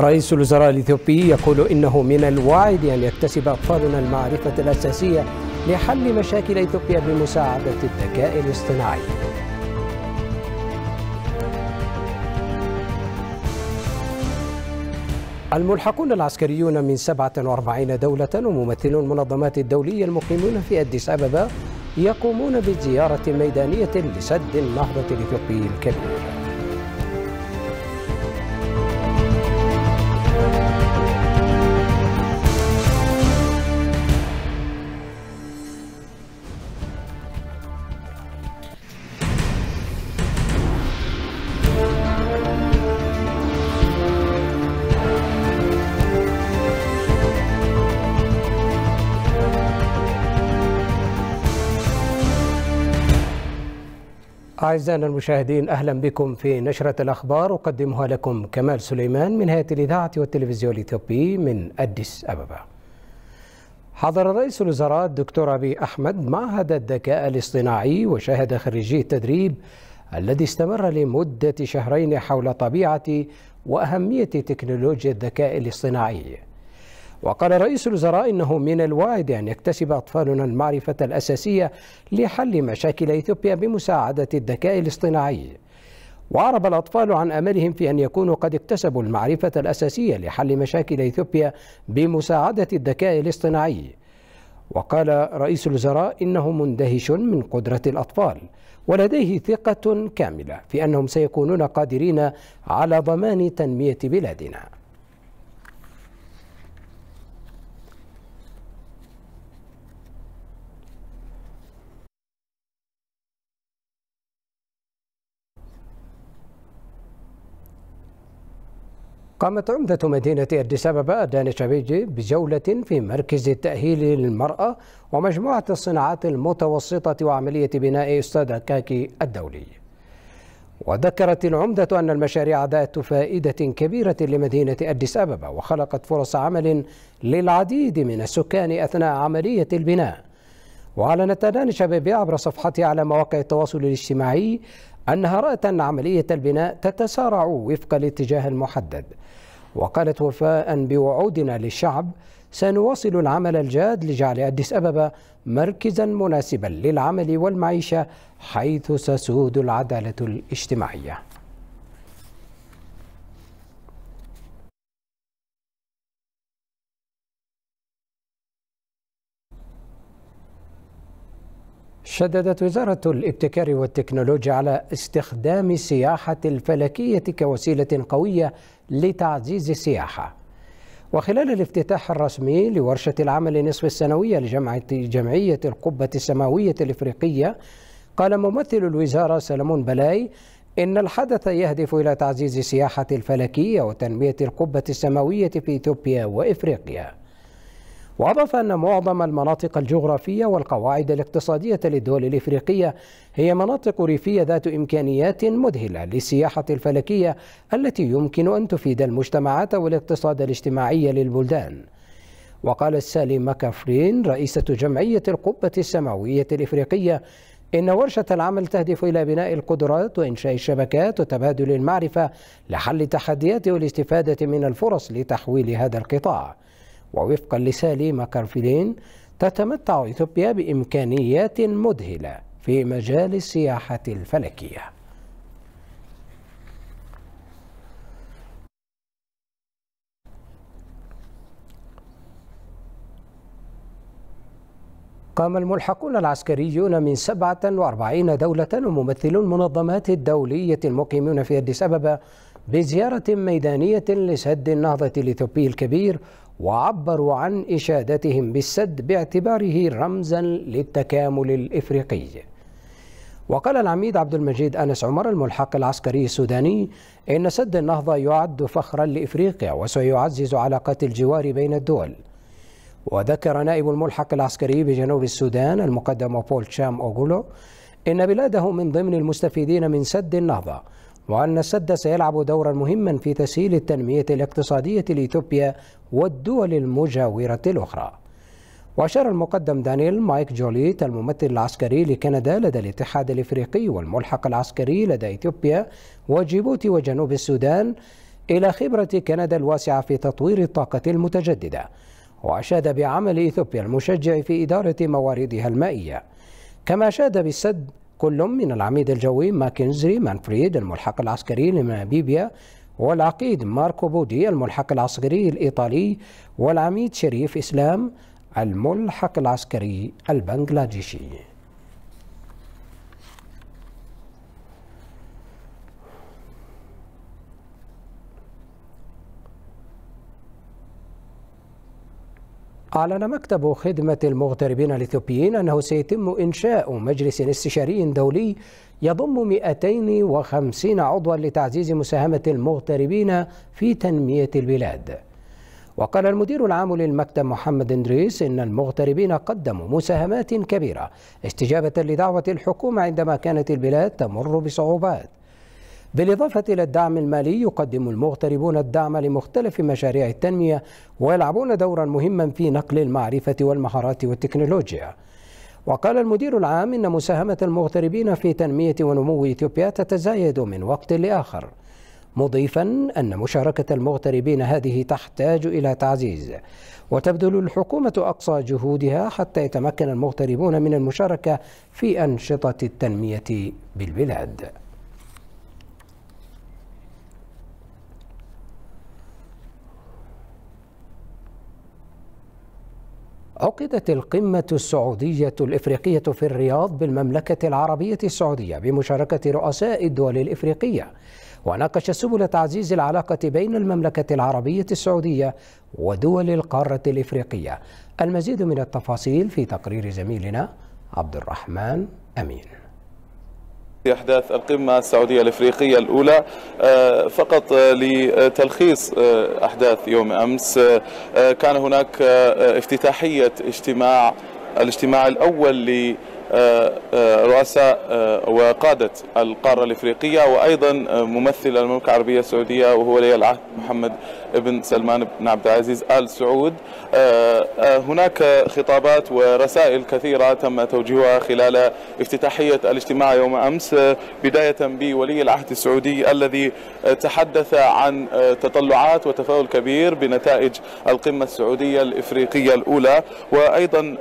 رئيس الوزراء الإثيوبي يقول إنه من الواعد أن يكتسب أطفالنا المعرفة الأساسية لحل مشاكل إثيوبيا بمساعدة الذكاء الاصطناعي. الملحقون العسكريون من 47 دولة وممثلو المنظمات الدولية المقيمون في أديس أبابا يقومون بزيارة ميدانية لسد النهضة الإثيوبي الكبير. أعزائنا المشاهدين أهلا بكم في نشرة الأخبار. أقدمها لكم كمال سليمان من هيئة الإذاعة والتلفزيون الإثيوبي من أديس أبابا. حضر رئيس الوزراء الدكتور أبي أحمد معهد الذكاء الاصطناعي وشاهد خريجي التدريب الذي استمر لمدة شهرين حول طبيعة وأهمية تكنولوجيا الذكاء الاصطناعي. وقال رئيس الوزراء إنه من الواعد أن يكتسب أطفالنا المعرفة الأساسية لحل مشاكل إثيوبيا بمساعدة الذكاء الاصطناعي. وعرب الأطفال عن أملهم في أن يكونوا قد اكتسبوا المعرفة الأساسية لحل مشاكل إثيوبيا بمساعدة الذكاء الاصطناعي. وقال رئيس الوزراء إنه مندهش من قدرة الأطفال ولديه ثقة كاملة في أنهم سيكونون قادرين على ضمان تنمية بلادنا. قامت عمدة مدينة أديس أبابا دانش بيجي بجولة في مركز التأهيل للمرأة ومجموعة الصناعات المتوسطة وعملية بناء أستاذ كاكي الدولي. وذكرت العمدة أن المشاريع ذات فائدة كبيرة لمدينة أديس أبابا وخلقت فرص عمل للعديد من السكان أثناء عملية البناء. وأعلنت دانش بيبي عبر صفحتها على مواقع التواصل الاجتماعي أنها رأت أن عملية البناء تتسارع وفق الاتجاه المحدد. وقالت وفاء بوعودنا للشعب سنواصل العمل الجاد لجعل أديس أبابا مركزا مناسبا للعمل والمعيشة حيث تسود العدالة الاجتماعية. شددت وزارة الابتكار والتكنولوجيا على استخدام السياحة الفلكية كوسيلة قوية لتعزيز السياحة. وخلال الافتتاح الرسمي لورشة العمل نصف السنوية لجمعية جمعية القبة السماوية الإفريقية قال ممثل الوزارة سلمون بلاي إن الحدث يهدف إلى تعزيز السياحة الفلكية وتنمية القبة السماوية في إثيوبيا وإفريقيا. وأضاف أن معظم المناطق الجغرافية والقواعد الاقتصادية للدول الإفريقية هي مناطق ريفية ذات إمكانيات مذهلة للسياحة الفلكية التي يمكن أن تفيد المجتمعات والاقتصاد الاجتماعي للبلدان. وقال سالي ماكافرين رئيسة جمعية القبة السماوية الإفريقية إن ورشة العمل تهدف إلى بناء القدرات وإنشاء الشبكات وتبادل المعرفة لحل التحديات والاستفادة من الفرص لتحويل هذا القطاع. ووفقا لسالي ماكارفيلين تتمتع إثيوبيا بإمكانيات مذهلة في مجال السياحة الفلكية. قام الملحقون العسكريون من 47 دولة وممثلو المنظمات الدولية المقيمون في أديس أبابا بزيارة ميدانية لسد النهضة الإثيوبي الكبير وعبروا عن إشادتهم بالسد باعتباره رمزا للتكامل الإفريقي. وقال العميد عبد المجيد أنس عمر الملحق العسكري السوداني إن سد النهضة يعد فخرا لإفريقيا وسيعزز علاقات الجوار بين الدول. وذكر نائب الملحق العسكري بجنوب السودان المقدم بول شام أوغولو إن بلاده من ضمن المستفيدين من سد النهضة وأن السد سيلعب دورا مهما في تسهيل التنمية الاقتصادية لإثيوبيا والدول المجاورة الأخرى. وأشار المقدم دانيال مايك جوليت الممثل العسكري لكندا لدى الاتحاد الإفريقي والملحق العسكري لدى إثيوبيا وجيبوتي وجنوب السودان إلى خبرة كندا الواسعة في تطوير الطاقة المتجددة. وأشاد بعمل إثيوبيا المشجع في إدارة مواردها المائية. كما أشاد بالسد كل من العميد الجوي ماكنزي مانفريد الملحق العسكري لناميبيا والعقيد ماركو بودي الملحق العسكري الإيطالي والعميد شريف إسلام الملحق العسكري البنغلاديشي. أعلن مكتب خدمة المغتربين الإثيوبيين أنه سيتم إنشاء مجلس استشاري دولي يضم 250 عضوا لتعزيز مساهمة المغتربين في تنمية البلاد. وقال المدير العام للمكتب محمد إندريس إن المغتربين قدموا مساهمات كبيرة استجابة لدعوة الحكومة عندما كانت البلاد تمر بصعوبات. بالإضافة إلى الدعم المالي يقدم المغتربون الدعم لمختلف مشاريع التنمية ويلعبون دورا مهما في نقل المعرفة والمهارات والتكنولوجيا. وقال المدير العام إن مساهمة المغتربين في تنمية ونمو إثيوبيا تتزايد من وقت لآخر مضيفا أن مشاركة المغتربين هذه تحتاج إلى تعزيز وتبذل الحكومة أقصى جهودها حتى يتمكن المغتربون من المشاركة في أنشطة التنمية بالبلاد. عقدت القمة السعودية الإفريقية في الرياض بالمملكة العربية السعودية بمشاركة رؤساء الدول الإفريقية وناقش سبل تعزيز العلاقة بين المملكة العربية السعودية ودول القارة الإفريقية. المزيد من التفاصيل في تقرير زميلنا عبد الرحمن أمين. أحداث القمة السعودية الإفريقية الأولى آه، فقط آه، لتلخيص آه، أحداث يوم أمس. كان هناك افتتاحية اجتماع الاجتماع الأول رؤساء وقادة القارة الإفريقية وأيضا ممثل المملكة العربية السعودية وهو ولي العهد محمد بن سلمان بن عبد العزيز آل سعود. هناك خطابات ورسائل كثيرة تم توجيهها خلال افتتاحية الاجتماع يوم أمس بداية بولي العهد السعودي الذي تحدث عن تطلعات وتفاؤل كبير بنتائج القمة السعودية الإفريقية الأولى. وأيضا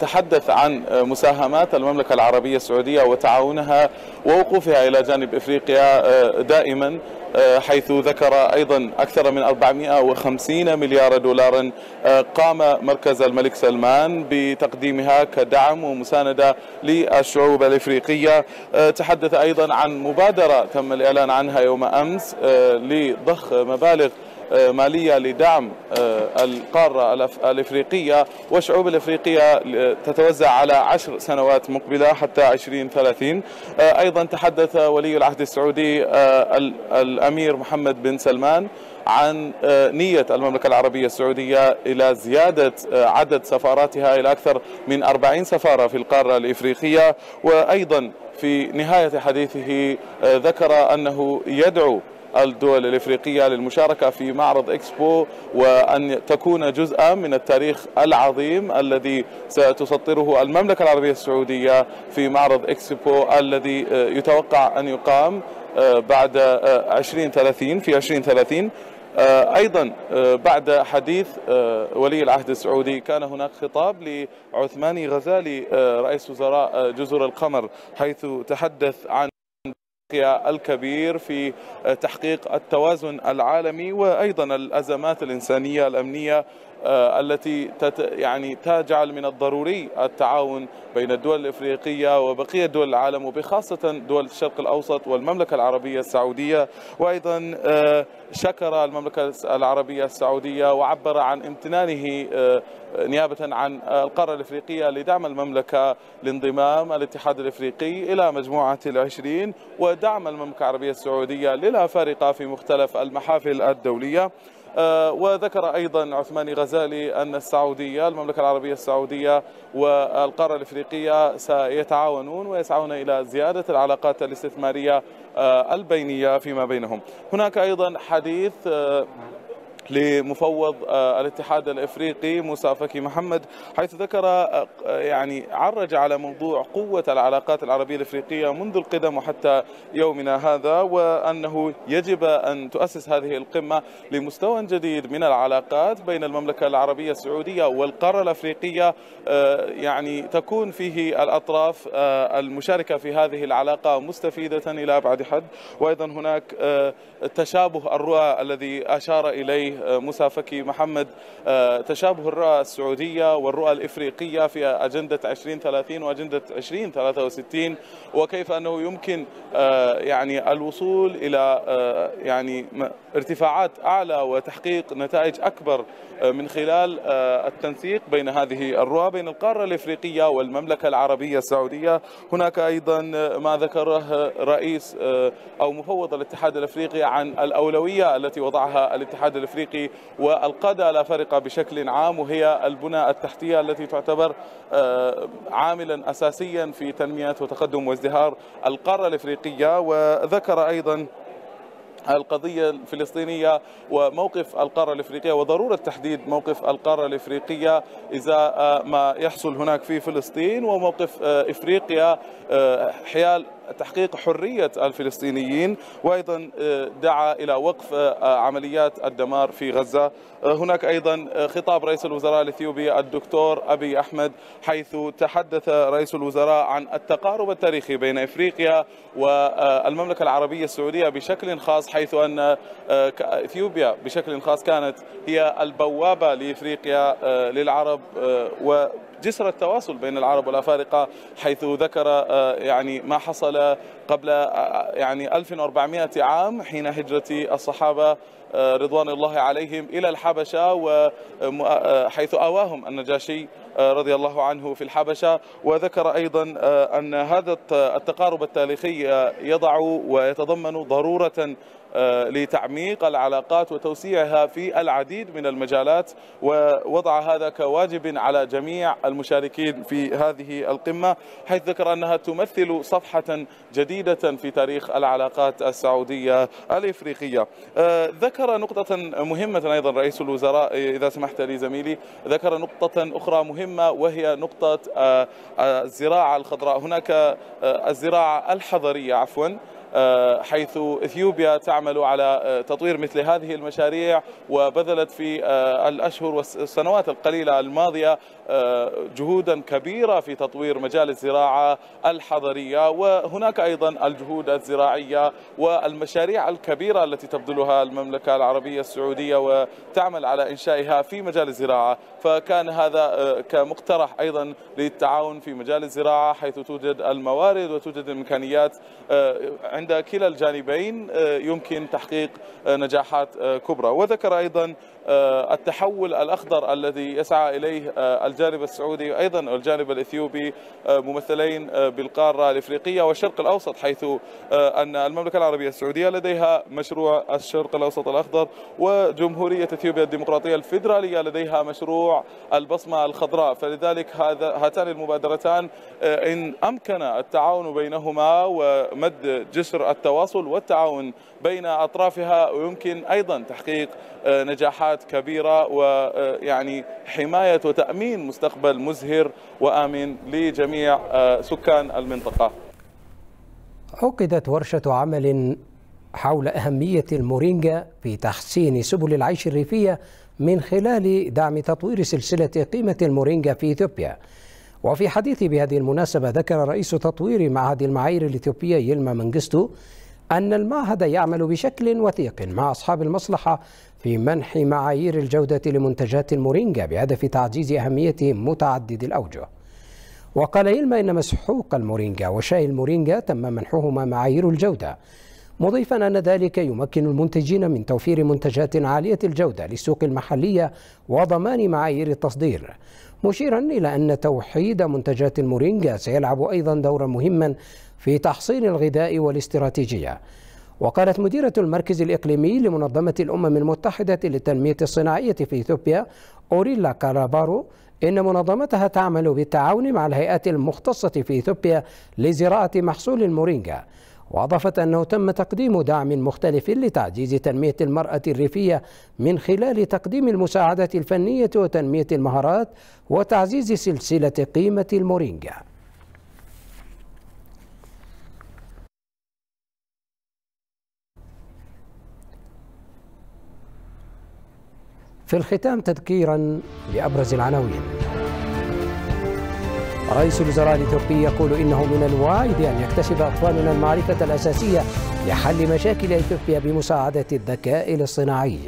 تحدث عن مساهمات المملكة العربية السعودية وتعاونها ووقوفها إلى جانب إفريقيا دائما حيث ذكر أيضا أكثر من 450 مليار دولار قام مركز الملك سلمان بتقديمها كدعم ومساندة للشعوب الإفريقية. تحدث أيضا عن مبادرة تم الإعلان عنها يوم أمس لضخ مبالغ مالية لدعم آه، القارة الإفريقية والشعوب الإفريقية تتوزع على عشر سنوات مقبلة حتى 2030 آه، أيضا تحدث ولي العهد السعودي آه، الأمير محمد بن سلمان عن نية المملكة العربية السعودية إلى زيادة عدد سفاراتها إلى أكثر من 40 سفارة في القارة الإفريقية. وأيضا في نهاية حديثه ذكر أنه يدعو الدول الإفريقية للمشاركة في معرض إكسبو وأن تكون جزءا من التاريخ العظيم الذي ستسطره المملكة العربية السعودية في معرض إكسبو الذي يتوقع أن يقام آه، بعد 2030 آه، في 2030 آه، أيضا بعد حديث ولي العهد السعودي كان هناك خطاب لعثماني غزالي رئيس وزراء جزر القمر حيث تحدث عن الكبير في تحقيق التوازن العالمي وأيضا الأزمات الإنسانية الأمنية التي يعني تجعل من الضروري التعاون بين الدول الإفريقية وبقية دول العالم وبخاصة دول الشرق الأوسط والمملكة العربية السعودية. وأيضا آه، شكر المملكة العربية السعودية وعبر عن امتنانه آه، نيابة عن القارة الإفريقية لدعم المملكة لانضمام الاتحاد الإفريقي إلى مجموعة العشرين ودعم المملكة العربية السعودية للافارقه في مختلف المحافل الدولية. آه، وذكر أيضا عثماني غزالي أن السعودية المملكة العربية السعودية والقارة الإفريقية سيتعاونون ويسعون إلى زيادة العلاقات الاستثمارية آه، البينية فيما بينهم. هناك أيضا حديث آه، لمفوض الاتحاد الإفريقي موسى فكي محمد حيث ذكر يعني عرج على موضوع قوة العلاقات العربية الإفريقية منذ القدم وحتى يومنا هذا وأنه يجب أن تؤسس هذه القمة لمستوى جديد من العلاقات بين المملكة العربية السعودية والقارة الإفريقية. يعني تكون فيه الأطراف المشاركة في هذه العلاقة مستفيدة إلى أبعد حد. وأيضا هناك تشابه الرؤى الذي أشار إليه موسى فكي محمد تشابه الرؤى السعودية والرؤى الإفريقية في أجندة 2030 وأجندة 2063 وكيف أنه يمكن يعني الوصول إلى يعني ارتفاعات أعلى وتحقيق نتائج أكبر من خلال التنسيق بين هذه الرؤى بين القارة الإفريقية والمملكة العربية السعودية. هناك أيضا ما ذكره رئيس أو مفوض الاتحاد الإفريقي عن الأولوية التي وضعها الاتحاد الافريقي والقادة لا فرق بشكل عام وهي البنى التحتية التي تعتبر عاملا اساسيا في تنمية وتقدم وازدهار القارة الإفريقية. وذكر أيضا القضية الفلسطينية وموقف القارة الإفريقية وضرورة تحديد موقف القارة الإفريقية إذا ما يحصل هناك في فلسطين وموقف إفريقيا حيال تحقيق حرية الفلسطينيين وأيضا دعا إلى وقف عمليات الدمار في غزة. هناك أيضا خطاب رئيس الوزراء الإثيوبي الدكتور أبي أحمد حيث تحدث رئيس الوزراء عن التقارب التاريخي بين إفريقيا والمملكة العربية السعودية بشكل خاص حيث أن إثيوبيا بشكل خاص كانت هي البوابة لإفريقيا للعرب و جسر التواصل بين العرب والأفارقة حيث ذكر يعني ما حصل قبل يعني 1400 عام حين هجرة الصحابة رضوان الله عليهم إلى الحبشة وحيث آواهم النجاشي رضي الله عنه في الحبشة. وذكر أيضا أن هذا التقارب التاريخي يضع ويتضمن ضرورة لتعميق العلاقات وتوسيعها في العديد من المجالات. ووضع هذا كواجب على جميع المشاركين في هذه القمة حيث ذكر أنها تمثل صفحة جديده في تاريخ العلاقات السعودية الإفريقية. ذكر نقطة مهمة أيضا رئيس الوزراء إذا سمحت لي زميلي ذكر نقطة أخرى مهمة وهي نقطة الزراعة الخضراء هناك الزراعة الحضرية عفوا حيث إثيوبيا تعمل على تطوير مثل هذه المشاريع وبذلت في الأشهر والسنوات القليلة الماضية جهودا كبيرة في تطوير مجال الزراعة الحضرية وهناك أيضا الجهود الزراعية والمشاريع الكبيرة التي تبذلها المملكة العربية السعودية وتعمل على إنشائها في مجال الزراعة. فكان هذا كمقترح أيضا للتعاون في مجال الزراعة حيث توجد الموارد وتوجد الامكانيات عند كلا الجانبين يمكن تحقيق نجاحات كبرى. وذكر أيضا التحول الأخضر الذي يسعى إليه الجانب السعودي أيضا الجانب الإثيوبي ممثلين بالقارة الإفريقية والشرق الأوسط حيث أن المملكة العربية السعودية لديها مشروع الشرق الأوسط الأخضر وجمهورية إثيوبيا الديمقراطية الفيدرالية لديها مشروع البصمة الخضراء. فلذلك هذا هاتان المبادرتان إن أمكن التعاون بينهما ومد جسر التواصل والتعاون بين أطرافها ويمكن أيضا تحقيق نجاحات كبيرة ويعني حماية وتأمين مستقبل مزهر وآمن لجميع سكان المنطقة. عقدت ورشة عمل حول أهمية المورينجا في تحسين سبل العيش الريفية من خلال دعم تطوير سلسلة قيمة المورينجا في إثيوبيا. وفي حديث بهذه المناسبة ذكر رئيس تطوير معهد المعايير الإثيوبية يلما منجستو أن المعهد يعمل بشكل وثيق مع أصحاب المصلحة في منح معايير الجودة لمنتجات المورينجا بهدف تعزيز أهميته متعدد الأوجه. وقال يلما إن مسحوق المورينجا وشاي المورينجا تم منحهما معايير الجودة مضيفا أن ذلك يمكن المنتجين من توفير منتجات عالية الجودة للسوق المحلية وضمان معايير التصدير. مشيرا إلى أن توحيد منتجات المورينجا سيلعب أيضا دورا مهما في تحصيل الغذاء والاستراتيجية. وقالت مديرة المركز الإقليمي لمنظمة الأمم المتحدة للتنمية الصناعية في إثيوبيا أوريلا كارابارو إن منظمتها تعمل بالتعاون مع الهيئات المختصة في إثيوبيا لزراعة محصول المورينجا. وأضافت أنه تم تقديم دعم مختلف لتعزيز تنمية المرأة الريفية من خلال تقديم المساعدات الفنية وتنمية المهارات وتعزيز سلسلة قيمة المورينجا. في الختام تذكيرا بأبرز العناوين. رئيس الوزراء الإثيوبي يقول إنه من الواعد أن يكتسب أطفالنا المعرفة الأساسية لحل مشاكل إثيوبيا بمساعدة الذكاء الاصطناعي.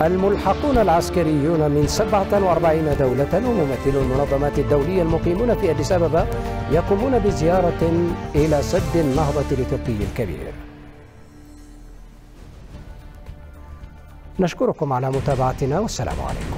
الملحقون العسكريون من 47 دولة وممثلو المنظمات الدولية المقيمون في أديس أبابا يقومون بزيارة إلى سد النهضة الإثيوبي الكبير. نشكركم على متابعتنا والسلام عليكم.